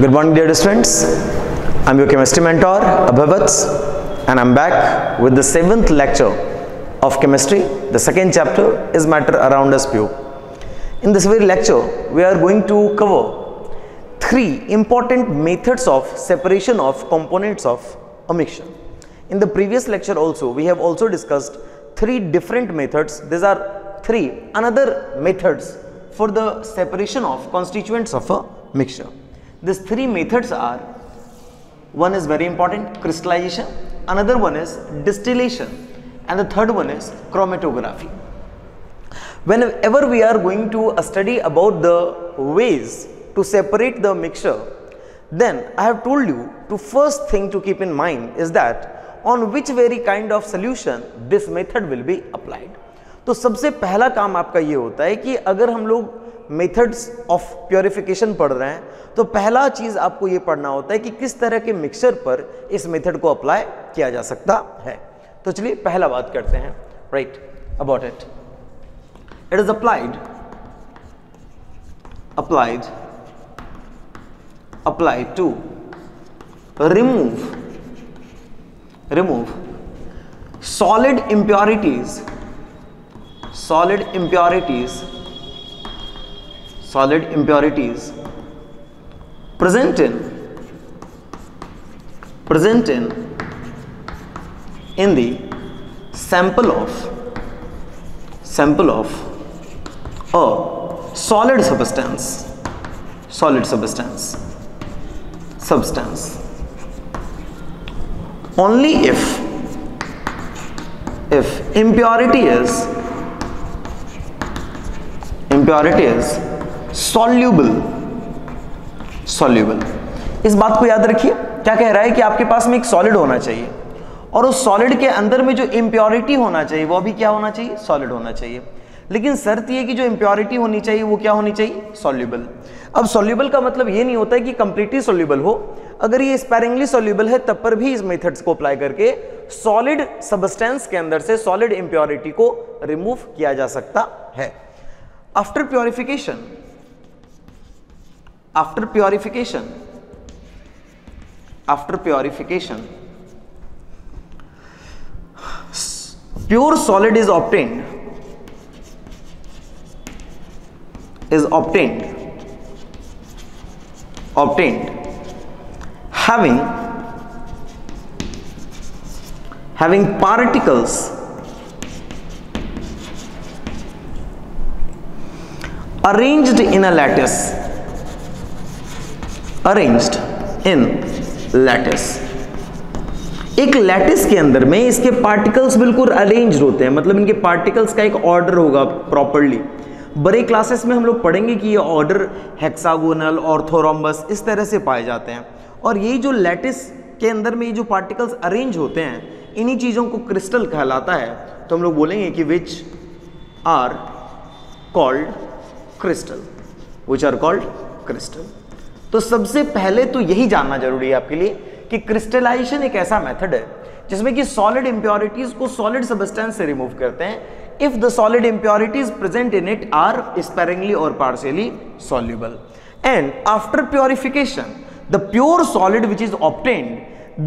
Good morning, dear students. I'm your chemistry mentor, Abhavats, and I'm back with the seventh lecture of chemistry. The second chapter is matter around us pure. In this very lecture, we are going to cover three important methods of separation of components of a mixture. In the previous lecture also, we have also discussed three different methods. These are three another methods for the separation of constituents of a mixture. These three methods are one is very important crystallization, another one is distillation, and the third one is chromatography. Whenever we are going to uh, study about the ways to separate the mixture, then I have told you to first thing to keep in mind is that on which very kind of solution this method will be applied. तो सबसे पहला काम आपका ये होता है कि अगर हम लोग मेथड्स ऑफ़ प्योरिफिकेशन पढ़ रहे हैं तो पहला चीज़ आपको ये पढ़ना होता है कि किस तरह के मिक्सचर पर इस मेथड को अप्लाई किया जा सकता है। तो चलिए पहला बात करते हैं। Right about it it is applied applied applied to remove remove. Solid impurities. Solid impurities. Solid impurities present in present in in the sample of sample of a solid substance solid substance substance. Only if if impurity is impurity is soluble soluble इस बात को याद रखिए, क्या कह रहा है कि आपके पास में एक सॉलिड होना चाहिए, और उस सॉलिड के अंदर में जो इम्प्योरिटी होना चाहिए, वो भी क्या होना चाहिए? सॉलिड होना चाहिए। लेकिन शर्त यह कि जो इम्प्योरिटी होनी चाहिए, वो क्या होनी चाहिए? सॉल्यूबल। अब सॉल्यूबल का मतलब ये नहीं होता है कि कंप्लीटली सॉल्यूबल हो। अगर ये स्पेरिंगली सॉल्यूबल है, तब पर भी इस मेथड्स को अप्लाई करके सॉलिड सबस्टेंस के अंदर से सॉलिड इम्प्योरिटी को रिमूव किया जा सकता है। After purification after purification. After purification. Pure solid is obtained. Is obtained. Obtained. Having having particles. Arranged in a lattice. Arranged in lattice एक लैटिस के अंदर में इसके पार्टिकल्स बिल्कुल अरेंज होते हैं मतलब इनके पार्टिकल्स का एक ऑर्डर होगा प्रॉपरली बड़े क्लासेस में हम लोग पढ़ेंगे कि ये ऑर्डर हेक्सागोनल ऑर्थोरॉम्बस इस तरह से पाए जाते हैं। और ये जो लैटिस के अंदर में ये जो पार्टिकल्स अरेंज होते हैं, इन्हीं चीज़ों को क्रिस्टल कहलाता है। तो हम लोग बोलेंगे कि which are called crystal which are called crystal तो सबसे पहले तो यही जानना ज़रूरी है आपके लिए कि क्रिस्टलाइजेशन एक ऐसा मेथड है, जिसमें कि सॉलिड इंप्योरिटीज को सॉलिड सबस्टेंस से रिमूव करते हैं। If the solid impurities present in it are sparingly और partially soluble and after purification the pure solid which is obtained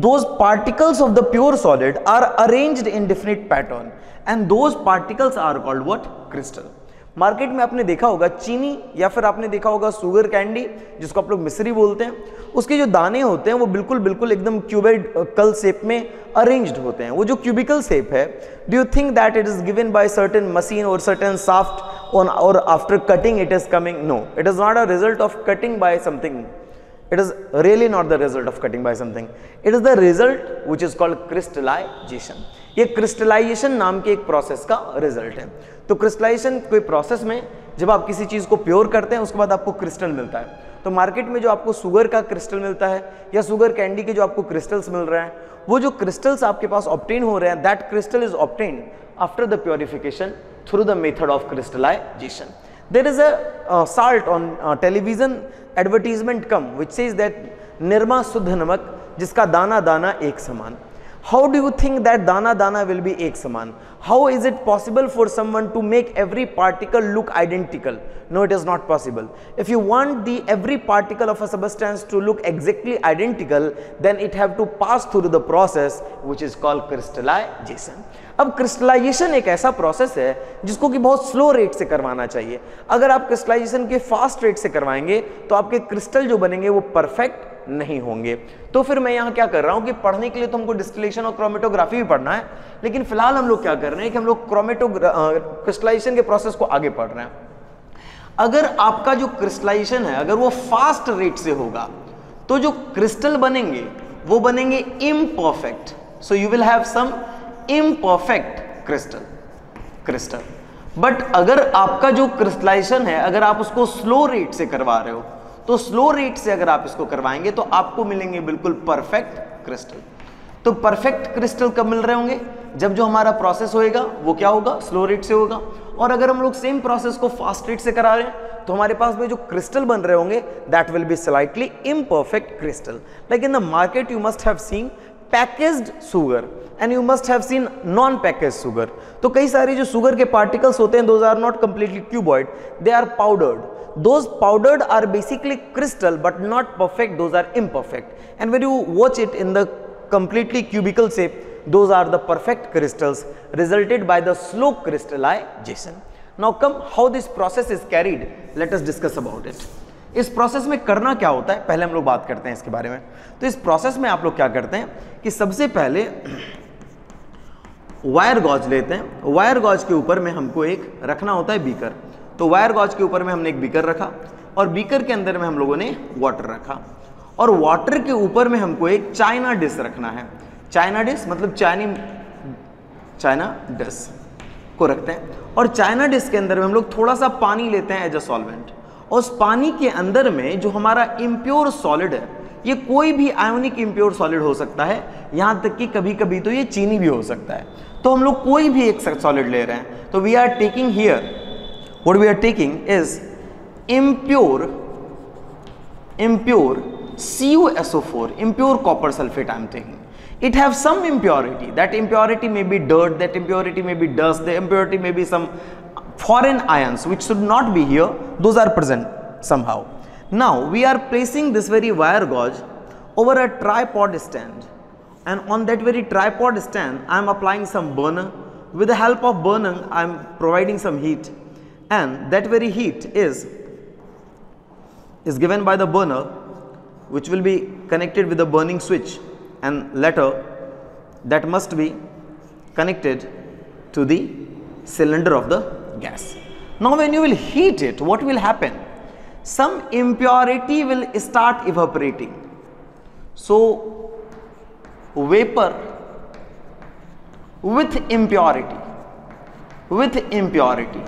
those particles of the pure solid are arranged in definite pattern and those particles are called what? Crystal. Market में आपने देखा होगा चीनी या फिर आपने देखा होगा शुगर कैंडी, जिसको आप लोग मिश्री बोलते हैं, उसके जो दाने होते हैं वो बिल्कुल बिल्कुल एकदम क्यूबेड कल शेप में अरेंज्ड होते हैं। वो जो क्यूबिकल शेप है do you think that it is given by certain machine और सर्टेन साफ्ट ऑन और after cutting it is coming no it is not a result of cutting by something it is really not the result of cutting by something. It is the result which is called crystallization. ये crystallisation नाम के एक process का result है। तो crystallisation कोई process में जब आप किसी चीज़ को प्योर करते हैं उसके बाद आपको क्रिस्टल मिलता है। तो मार्केट में जो आपको शुगर का क्रिस्टल मिलता है या शुगर कैंडी के जो आपको क्रिस्टल्स मिल रहे हैं वो जो क्रिस्टल्स आपके पास ऑप्टेन हो रहे हैं that crystal is obtain after the purification through the method of crystallization there is a uh, salt on uh, television advertisement come which says that जिसका दाना दाना एक समान। How do you think that dana dana will be ek saman? How is it possible for someone to make every particle look identical? No, it is not possible. If you want the every particle of a substance to look exactly identical, then it have to pass through the process which is called crystallization. अब crystallization एक ऐसा process है जिसको कि बहुत slow rate से करवाना चाहिए अगर आप क्रिस्टलाइजेशन के फास्ट रेट से करवाएँगे तो आपके क्रिस्टल जो बनेंगे वो परफेक्ट नहीं होंगे। तो फिर मैं यहाँ क्या कर रहा हूँ कि पढ़ने के लिए तो हमको डिस्टिलेशन और क्रोमेटोग्राफी भी पढ़ना है, लेकिन फ़िलहाल हम लोग क्या कर रहे हैं कि हम लोग क्रोमेटो क्रिस्टलाइजेशन के प्रोसेस को आगे पढ़ रहे हैं। अगर आपका जो क्रिस्टलाइजेशन है, अगर वो फास्ट रेट से होगा तो जो क्रिस्टल बनेंगे, वो बनेंगे imperfect so you will have some imperfect crystal crystal but अगर आपका जो क्रिस्टलाइजेशन है, अगर आप उसको स्लो रेट से करवा रहे हो तो स्लो रेट से अगर आप इसको करवाएँगे तो आपको मिलेंगे बिल्कुल परफेक्ट क्रिस्टल। तो परफेक्ट क्रिस्टल कब मिल रहे होंगे? जब जो हमारा प्रोसेस होएगा, वो क्या होगा? स्लो रेट से होगा। और अगर हम लोग सेम प्रोसेस को फास्ट रेट से करा रहे हैं तो हमारे पास में जो क्रिस्टल बन रहे होंगे that will be slightly imperfect crystal like in the market you must have seen packaged sugar and you must have seen non package sugar तो कई सारे जो सुगर के पार्टिकल्स होते हैं those are not completely cuboid they are powdered those powdered are basically crystal but not perfect those are imperfect and when you watch it in the completely cubical shape those are the perfect crystals resulted by the slow crystallization now come how this process is carried let us discuss about it इस process में करना क्या होता है पहले हम लोग बात करते हैं इसके बारे में तो इस प्रोसेस में आप लोग क्या करते हैं कि सबसे पहले वायर गॉज लेते हैं वायर गॉज के ऊपर में हमको एक रखना होता है बीकर तो वायर गॉज के ऊपर में हमने एक बीकर रखा और बीकर के अंदर में हम लोगों ने वाटर रखा। और वाटर के ऊपर में हमको एक चाइना डिश रखना है। चाइना डिश मतलब चाइनी चाइना डिश को रखते हैं। और चाइना डिश के अंदर में हम लोग थोड़ा सा पानी लेते हैं एज अ सॉल्वेंट और उस पानी के अंदर में जो हमारा इम्प्योर सॉलिड है, ये कोई भी आयोनिक इम्प्योर सॉलिड हो सकता है। यहाँ तक कि कभी कभी तो ये चीनी भी हो सकता है। तो हम लोग कोई भी एक सॉलिड ले रहे हैं। तो we are taking here what we are taking is impure impure CuSO4 impure copper sulfate I am taking. It have some impurity. That impurity may be dirt that impurity may be dust the impurity may be some foreign ions which should not be here. Those are present somehow. Now we are placing this very wire gauge over a tripod stand. And on that very tripod stand I am applying some burner. With the help of burner I am providing some heat and that very heat is is given by the burner which will be connected with the burning switch and later that must be connected to the cylinder of the gas. Now when you will heat it what will happen? Some impurity will start evaporating. So vapor with impurity with impurity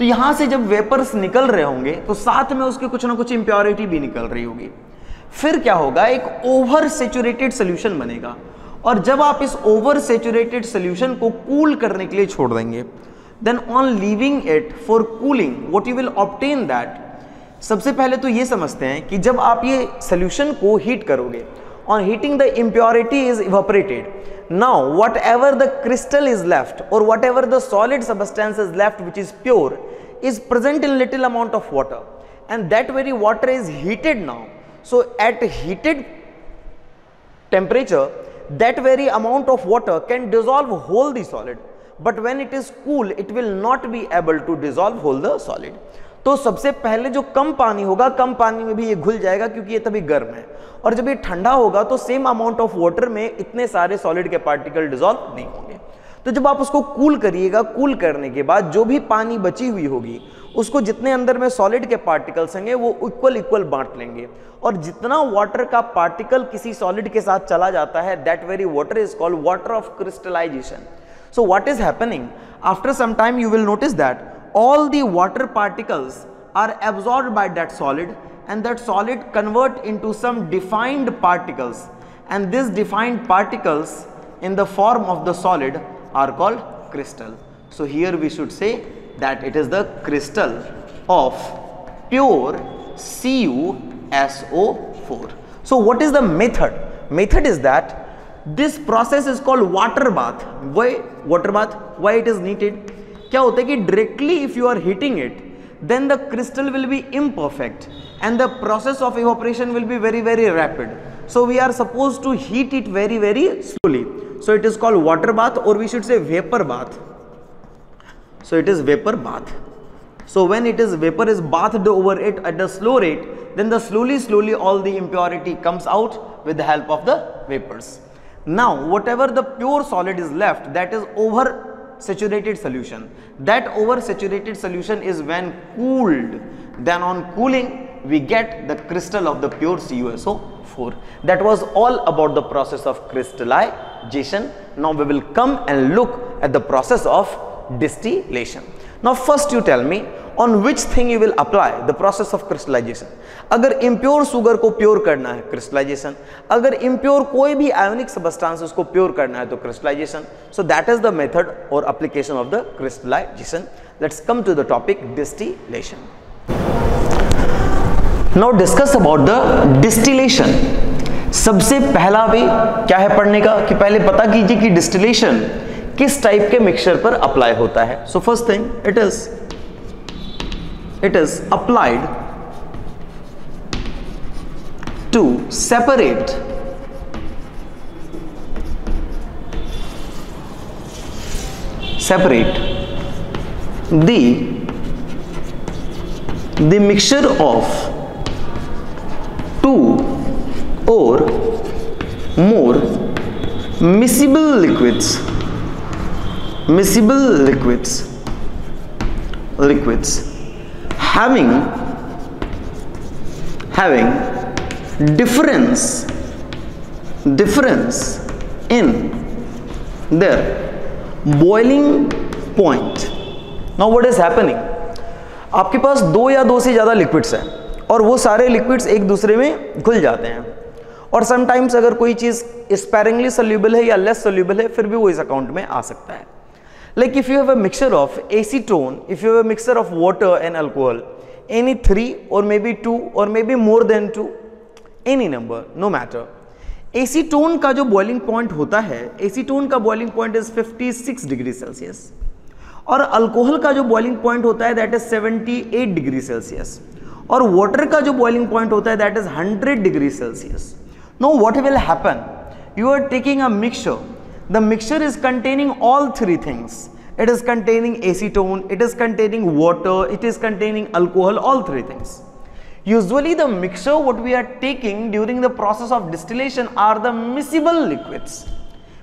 तो यहाँ से जब vapours निकल रहे होंगे तो साथ में उसके कुछ ना कुछ इंप्योरिटी भी निकल रही होगी। फिर क्या होगा? एक ओवर सेचुरेटेड सोल्यूशन बनेगा। और जब आप इस ओवर सेचुरेटेड सोल्यूशन को कूल cool करने के लिए छोड़ देंगे then on leaving it for cooling what you will obtain that सबसे पहले तो ये समझते हैं कि जब आप ये सोल्यूशन को हीट करोगे, on heating the impurity is evaporated. Now, whatever the crystal is left, or whatever the solid substance is left, which is pure is present in little amount of water and that very water is heated now. So at heated temperature that very amount of water can dissolve whole the solid but when it is cool it will not be able to dissolve whole the solid. तो सबसे पहले जो कम पानी होगा कम पानी में भी ये घुल जाएगा क्योंकि ये तभी गर्म है और जब ये ठंडा होगा तो सेम अमाउंट ऑफ़ वाटर में इतने सारे सॉलिड के पार्टिकल डिजोल्व नहीं होंगे तो जब आप उसको कूल करिएगा, कूल करने के बाद जो भी पानी बची हुई होगी, उसको जितने अंदर में सॉलिड के पार्टिकल्स होंगे, वो इक्वल इक्वल बांट लेंगे। और जितना वाटर का पार्टिकल किसी सॉलिड के साथ चला जाता है that very water is called water of crystallization so what is happening after some time you will notice that all the water particles are absorbed by that solid, and that solid convert into some defined particles. And these defined particles, in the form of the solid are called crystal. So here we should say that it is the crystal of pure CuSO4. So what is the method? Method is that this process is called water bath Y water bath why it is needed क्या होता है कि directly if you are heating it then the crystal will be imperfect and the process of evaporation will be very very rapid so we are supposed to heat it very very slowly so it is called water bath or we should say vapor bath so it is vapor bath so when it is vapor is bathed over it at a slow rate then the slowly slowly all the impurity comes out with the help of the vapors now whatever the pure solid is left that is over saturated solution. That oversaturated solution is when cooled. Then on cooling, we get the crystal of the pure CuSO4. That was all about the process of digestion. Now we will come and look at the process of distillation. Now first you tell me on which thing you will apply the process of crystallization. अगर impure sugar को pure करना है crystallization. अगर impure कोई भी ionic substance उसको pure करना है तो crystallization. So that is the method or application of the crystallization. Let's come to the topic distillation. Now discuss about the distillation. सबसे पहला वे क्या है पढ़ने का? कि पहले पता कीजिए कि डिस्टिलेशन किस टाइप के मिक्सचर पर अप्लाई होता है। So first thing it is it is applied to separate separate the the mixture or more miscible liquids miscible liquids liquids having having difference difference in their boiling point now what is happening आपके पास दो या दो से ज़्यादा liquids हैं और वो सारे लिक्विड्स एक दूसरे में घुल जाते हैं और समटाइम्स अगर कोई चीज़ स्पैरिंगली सोल्यूबल है या लेस सोल्यूबल है, फिर भी वो इस अकाउंट में आ सकता है। Like if you have a mixture of acetone if you have a mixture of water and alcohol any three और मे बी टू और maybe more than two any number no matter acetone का जो boiling point होता है acetone का boiling point is 56 degree Celsius और alcohol का जो बॉइलिंग पॉइंट होता है दैट इज़ 78 डिग्री सेल्सियस और वाटर का जो बॉइलिंग पॉइंट होता है that is 100 degree Celsius Now what will happen? You are taking a mixture. The mixture is containing all three things. It is containing acetone, it is containing water, it is containing alcohol, all three things. Usually the mixture what we are taking during the process of distillation are the miscible liquids.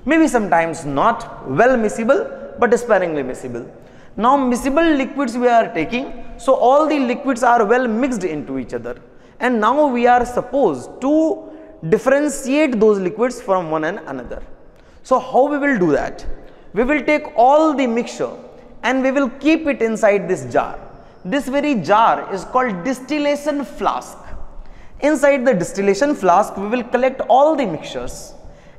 Maybe sometimes not well miscible but sparingly miscible. Now miscible liquids we are taking so all the liquids are well mixed into each other and now we are supposed to differentiate those liquids from one and another. So how we will do that? We will take all the mixture and we will keep it inside this jar this very jar is called distillation flask. Inside the distillation flask, we will collect all the mixtures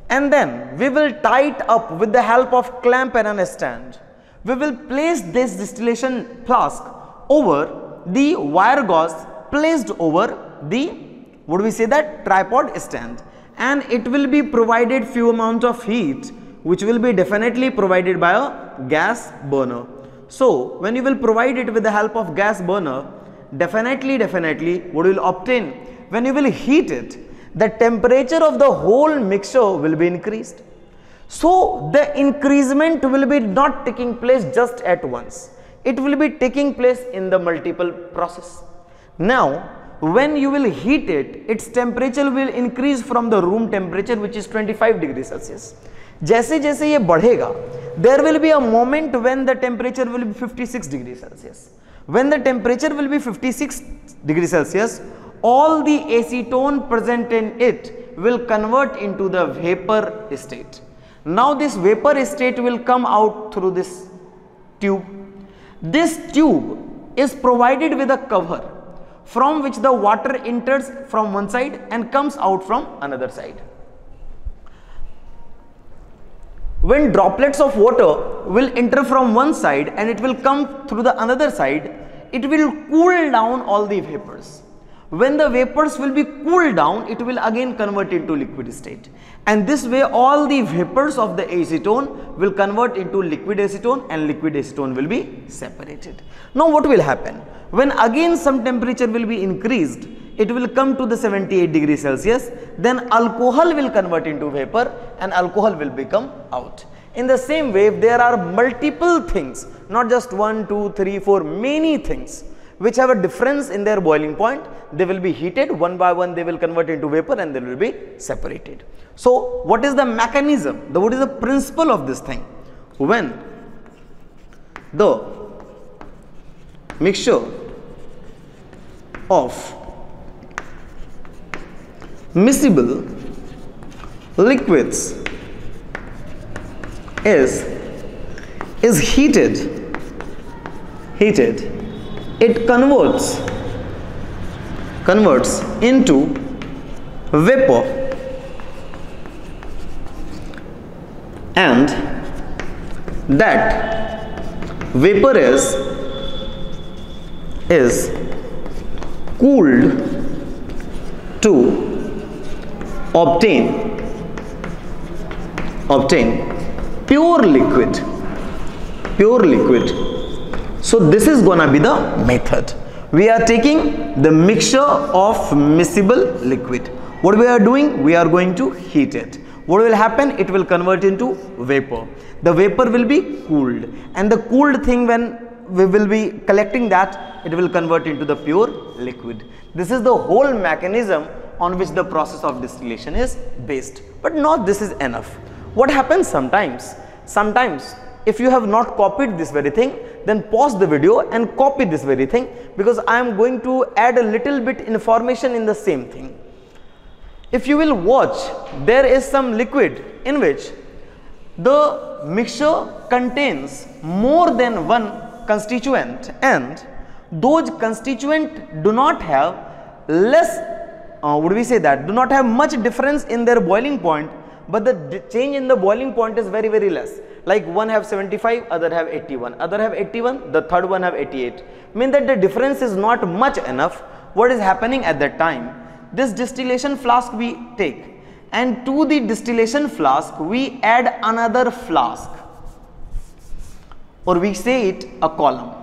and then we will tie it up with the help of clamp and a stand. We will place this distillation flask over the wire gauze placed over the, do we say that, tripod stand and it will be provided few amount of heat which will be definitely provided by a gas burner. So, when you will provide it with the help of gas burner, definitely, definitely what you will obtain when you will heat it, the temperature of the whole mixture will be increased. So, the increasement will be not taking place just at once. It will be taking place in the multiple process. Now, when you will heat it, its temperature will increase from the room temperature which is 25 degrees Celsius. जैसे जैसे ये बढ़ेगा there will be a moment when the temperature will be 56 degrees Celsius. When the temperature will be 56 degrees Celsius, all the acetone present in it will convert into the vapor state. Now this vapor state will come out through this tube. This tube is provided with a cover from which the water enters from one side and comes out from another side. when droplets of water will enter from one side and it will come through the another side, it will cool down all the vapors. When the vapors will be cooled down it will again convert into liquid state. And this way all the vapors of the acetone will convert into liquid acetone and liquid acetone will be separated. Now what will happen? When again some temperature will be increased it will come to the 78 degree celsius then alcohol will convert into vapor and alcohol will become out. In the same way there are multiple things not just one two three four many things which have a difference in their boiling point they will be heated. One by one they will convert into vapor and they will be separated. So, what is the mechanism? The what is the principle of this thing? When the mixture of miscible liquids is is heated heated it converts converts into vapor and that vapor is is cooled to obtain obtain pure liquid pure liquid so this is gonna be the method. We are taking the mixture of miscible liquid. What we are doing? We are going to heat it. What will happen? It will convert into vapor. The vapor will be cooled and the cooled thing when we will be collecting that it will convert into the pure liquid. This is the whole mechanism on which the process of distillation is based. But not this is enough. What happens sometimes? Sometimes if you have not copied this very thing then pause the video and copy this very thing because I am going to add a little bit information in the same thing. If you will watch there is some liquid in which the mixture contains more than one constituent and those constituent do not have less uh, would we say that do not have much difference in their boiling point but the change in the boiling point is very very less like one have 75 other have 81 other have 81 the third one have 88 mean that the difference is not much enough. What is happening at that time? This distillation flask we take and to the distillation flask we add another flask. Or we say it a column.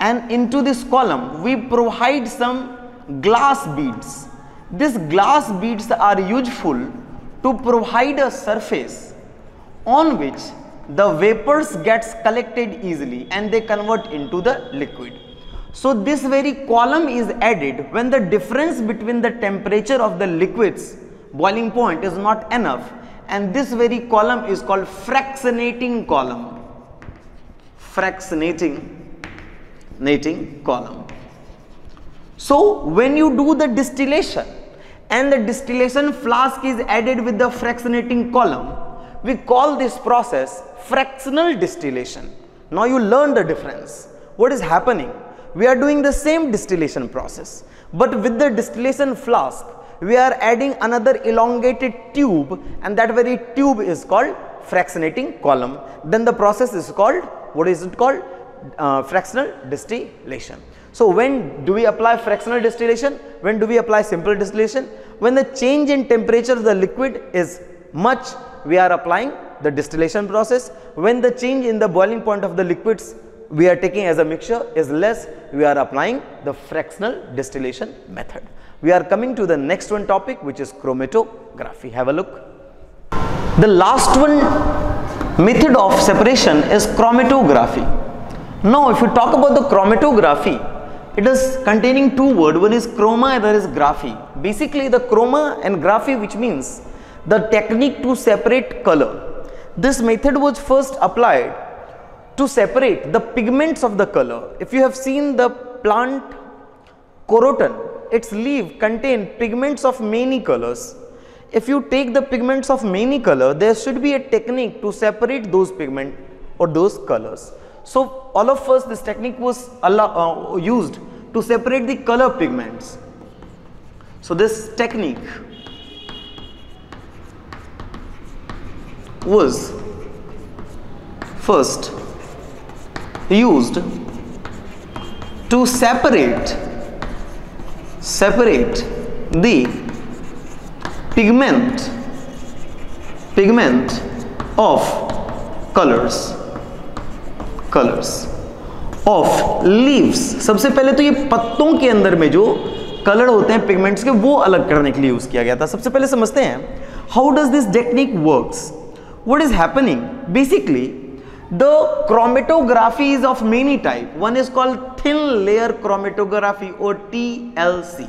And into this column we provide some glass beads. These glass beads are useful to provide a surface on which the vapors gets collected easily and they convert into the liquid. So this very column is added when the difference between the temperature of the liquids boiling point is not enough and this very column is called fractionating column. Fractionating nating column. So when you do the distillation and the distillation flask is added with the fractionating column we call this process fractional distillation. Now you learn the difference. What is happening? We are doing the same distillation process, but with the distillation flask, we are adding another elongated tube and that very tube is called fractionating column. Then the process is called, what is it called? Uh, fractional distillation. So when do we apply fractional distillation? When do we apply simple distillation? When the change in temperature of the liquid is much we are applying the distillation process. When the change in the boiling point of the liquids we are taking as a mixture is less, we are applying the fractional distillation method. We are coming to the next one topic which is chromatography. Have a look. The last one method of separation is chromatography. Now if you talk about the chromatography, it is containing two words, one is chroma, other is graphy. Basically the chroma and graphy which means the technique to separate color. This method was first applied to separate the pigments of the color. If you have seen the plant coroton, its leaf contain pigments of many colors. If you take the pigments of many color, there should be a technique to separate those pigment or those colors. So all of us this technique was uh, used to separate the color pigments. So this technique was first used to separate separate the pigment pigment of colors colors of leaves. सबसे पहले तो ये पत्तों के अंदर में जो colour होते हैं पिगमेंट्स के, वो अलग करने के लिए यूज़ किया गया था। सबसे पहले समझते हैं how does this technique works what is happening? Basically the chromatography is of many type one is called thin layer chromatography or TLC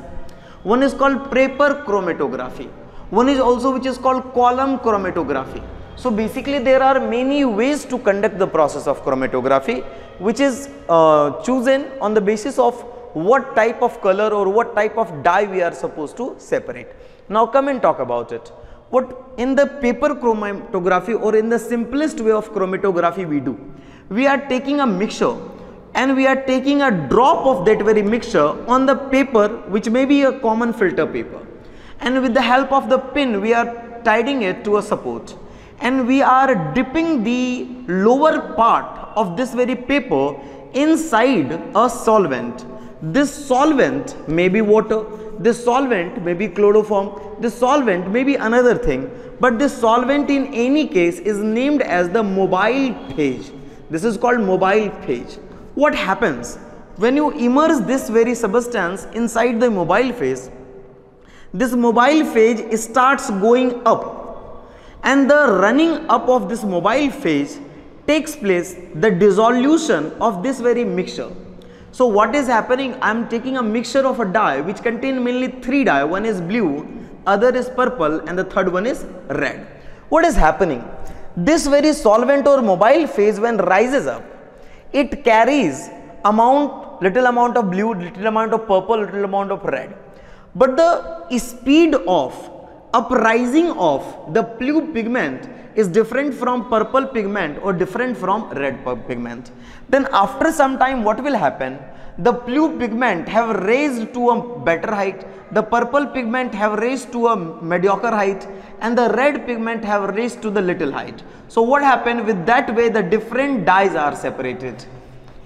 one is called paper chromatography. One is also which is called column chromatography. So basically there are many ways to conduct the process of chromatography which is uh, chosen on the basis of what type of color or what type of dye we are supposed to separate. Now come and talk about it what in the paper chromatography or in the simplest way of chromatography we do we are taking a mixture and we are taking a drop of that very mixture on the paper which may be a common filter paper. And with the help of the pin we are tidying it to a support. And we are dipping the lower part of this very paper inside a solvent. This solvent may be water this solvent may be chloroform, this solvent may be another thing, but this solvent in any case is named as the mobile phase. This is called mobile phase. What happens when you immerse this very substance inside the mobile phase? This mobile phase starts going up and the running up of this mobile phase takes place the dissolution of this very mixture so what is happening? I am taking a mixture of a dye which contain mainly three dye. One is blue, other is purple and the third one is red. What is happening? This very solvent or mobile phase when rises up, it carries amount, little amount of blue, little amount of purple, little amount of red. But the speed of uprising of the blue pigment is different from purple pigment or different from red pigment. Then after some time what will happen? The blue pigment have raised to a better height, the purple pigment have raised to a mediocre height and the red pigment have raised to the little height. So what happened with that way the different dyes are separated.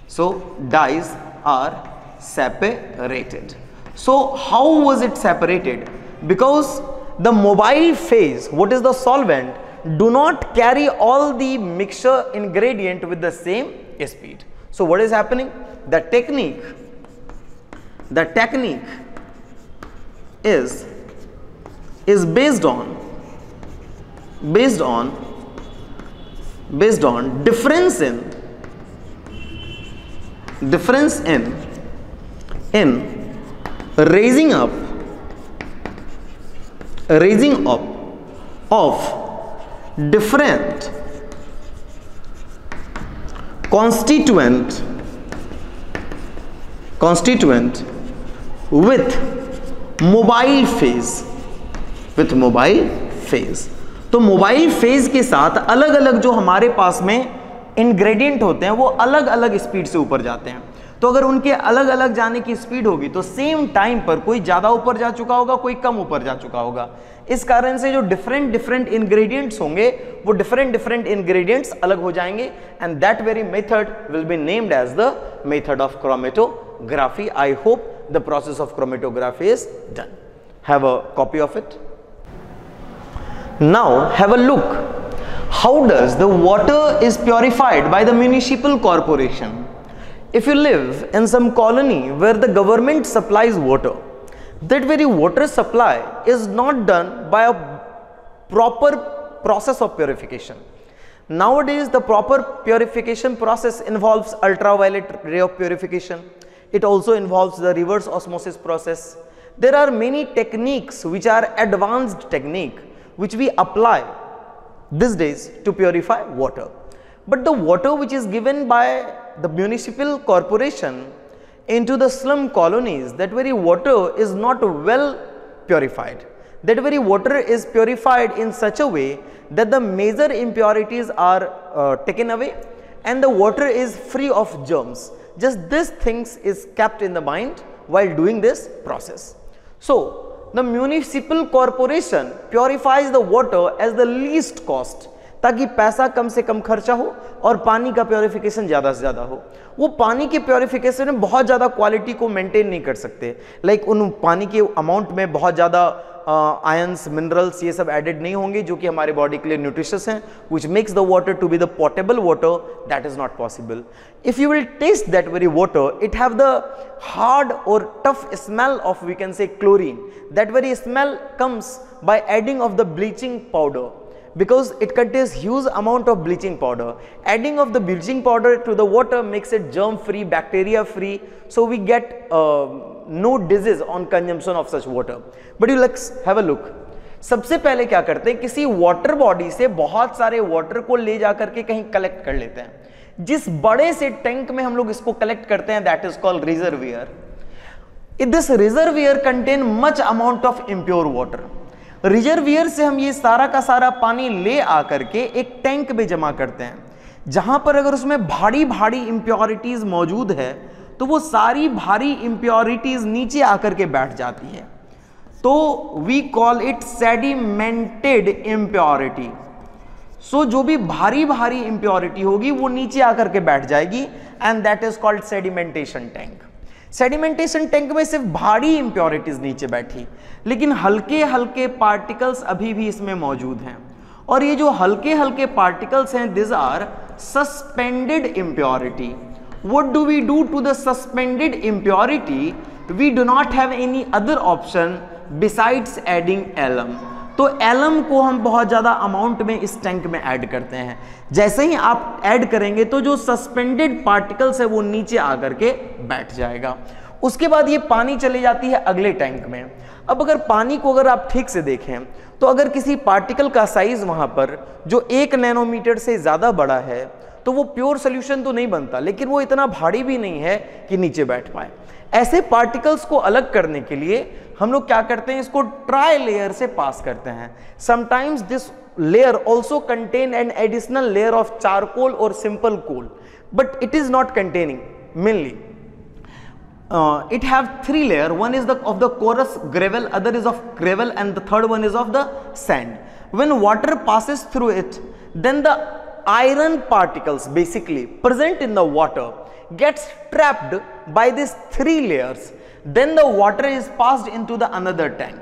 So dyes are separated. So how was it separated? Because the mobile phase, what is the solvent, do not carry all the mixture ingredient with the same speed. So what is happening? The technique, the technique is, is based on, based on, based on difference in, difference in, in raising up, raising up of different constituent constituent with mobile phase with mobile phase तो mobile phase के साथ अलग अलग जो हमारे पास में ingredient होते हैं वो अलग अलग स्पीड से ऊपर जाते हैं तो अगर उनके अलग अलग जाने की स्पीड होगी तो सेम टाइम पर कोई ज़्यादा ऊपर जा चुका होगा, कोई कम ऊपर जा चुका होगा। इस कारण से जो डिफरेंट डिफरेंट इंग्रेडिएंट्स होंगे, वो डिफरेंट डिफरेंट इंग्रेडिएंट्स अलग हो जाएँगे and that very method will be named as the method of chromatography I hope the process of chromatography is done a copy of it now, have a look. How does the water is purified by the municipal if you live in some colony where the government supplies water, that very water supply is not done by a proper process of purification. Nowadays, the proper purification process involves ultraviolet ray of purification. It also involves the reverse osmosis process. There are many techniques which are advanced technique which we apply these days to purify water. But the water which is given by the municipal corporation into the slum colonies, that very water is not well purified. That very water is purified in such a way that the major impurities are uh, taken away and the water is free of germs. Just this things is kept in the mind while doing this process. So, the municipal corporation purifies the water as the least cost ताकि पैसा कम से कम खर्चा हो और पानी का purification ज़्यादा से ज़्यादा हो। वो पानी के प्योरिफिकेशन में बहुत ज़्यादा क्वालिटी को मेंटेन नहीं कर सकते। लाइक उन पानी के अमाउंट में बहुत ज़्यादा आयंस मिनरल्स ये सब एडेड नहीं होंगे, जो कि हमारे बॉडी के लिए न्यूट्रिशियस हैं which makes the water to be the portable water that is not possible if you will test that very water it have the hard और tough smell of we can say chlorine that very smell comes by adding of the bleaching powder because it contains huge amount of bleaching powder adding of the bleaching powder to the water makes it germ free bacteria free so we get uh, no disease on consumption of such water but you let's have a look सबसे पहले क्या करते हैं किसी water body से बहुत सारे water को ले जाकर के कहीं कलेक्ट कर लेते हैं जिस बड़े से टैंक में हम लोग इसको कलेक्ट करते हैं that is called reservoir this reservoir contain much amount of impure water reservoir से हम ये सारा का सारा पानी ले आकर के एक टैंक में जमा करते हैं। जहाँ पर अगर उसमें भारी भारी इंप्योरिटीज मौजूद है तो वो सारी भारी इंप्योरिटीज नीचे आकर के बैठ जाती है। तो we call it sedimented impurity so जो भी भारी भारी इंप्योरिटी होगी, वो नीचे आकर के बैठ जाएगी and that is called sedimentation tank sedimentation tank में सिर्फ़ भारी इंप्योरिटीज नीचे बैठी, लेकिन हल्के हल्के पार्टिकल्स अभी भी इसमें मौजूद हैं। और ये जो हल्के हल्के पार्टिकल्स हैं these are suspended impurity what do we do to the suspended impurity? We do not have any other option besides adding alum तो एलम को हम बहुत ज़्यादा अमाउंट में इस टैंक में ऐड करते हैं। जैसे ही आप ऐड करेंगे तो जो सस्पेंडेड पार्टिकल्स है वो नीचे आकर के बैठ जाएगा। उसके बाद ये पानी चली जाती है अगले टैंक में। अब अगर पानी को अगर आप ठीक से देखें तो अगर किसी पार्टिकल का साइज़ वहाँ पर, जो एक नैनोमीटर से ज़्यादा बड़ा है तो वो प्योर सोल्यूशन तो नहीं बनता, लेकिन वो इतना भारी भी नहीं है कि नीचे बैठ पाए। ऐसे पार्टिकल्स को अलग करने के लिए हम लोग क्या करते हैं, इसको ट्राई लेयर से पास करते हैं। Sometimes this layer also contain an additional layer of charcoal और simple coal but it is not containing mainly it have three layer. One is the, of the porous gravel, other is of gravel, and the third one is of the sand. When water passes through it, then the iron particles basically present in the water gets trapped by these three layers. Then the water is passed into the another tank.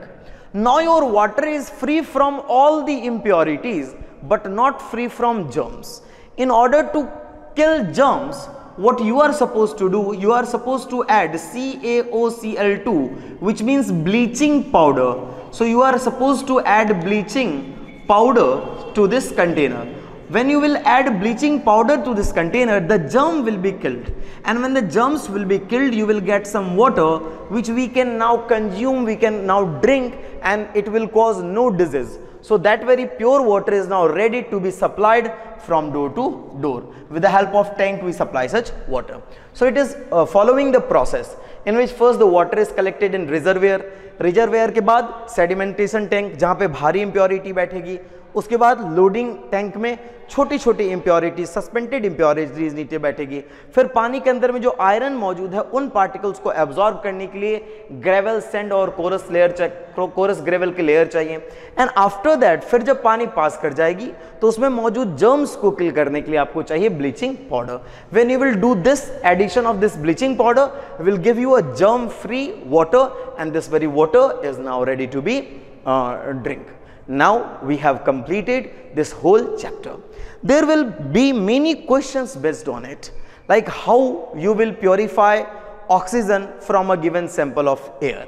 Now your water is free from all the impurities but not free from germs. In order to kill germs what you are supposed to do you are supposed to add CaOCl2 which means bleaching powder. So you are supposed to add bleaching powder to this container when you will add bleaching powder to this container the germ will be killed and when the germs will be killed you will get some water which we can now consume we can now drink and it will cause no disease so that very pure water is now ready to be supplied from door to door with the help of tank we supply such water so it is uh, following the process in which first the water is collected in reservoir reservoir के बाद sedimentation tank जहाँ पे भारी impurity बैठेगी उसके बाद loading tank में छोटी छोटी इंप्योरिटीज सस्पेंडेड इंप्योरिटीज नीचे बैठेगी। फिर पानी के अंदर में जो आयरन मौजूद है, उन पार्टिकल्स को एब्जॉर्ब करने के लिए ग्रेवल सेंड और कोरस लेयर कोरस ग्रेवल के लेयर चाहिए। एंड आफ्टर दैट फिर जब पानी पास कर जाएगी तो उसमें मौजूद जर्म्स को किल करने के लिए आपको चाहिए bleaching powder when you will do this addition of this bleaching powder will give you a germ free water and this very water is now ready to be drink Now we have completed this whole chapter. There will be many questions based on it like how you will purify oxygen from a given sample of air.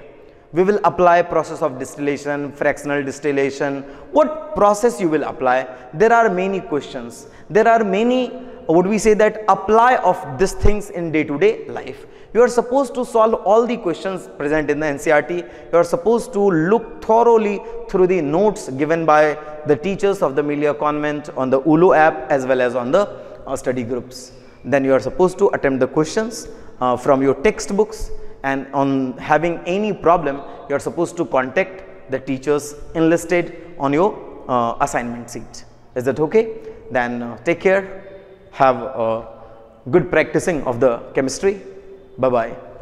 We will apply process of distillation, fractional distillation, what process you will apply. There are many questions. There are many would we say that apply of these things in day to day life you are supposed to solve all the questions present in the NCERT. You are supposed to look thoroughly through the notes given by the teachers of the Millia Convent on the ULO app as well as on the uh, study groups. Then you are supposed to attempt the questions uh, from your textbooks and on having any problem, you are supposed to contact the teachers enlisted on your uh, assignment sheet. Is that okay? Then uh, take care, have a good practicing of the chemistry Bye bye.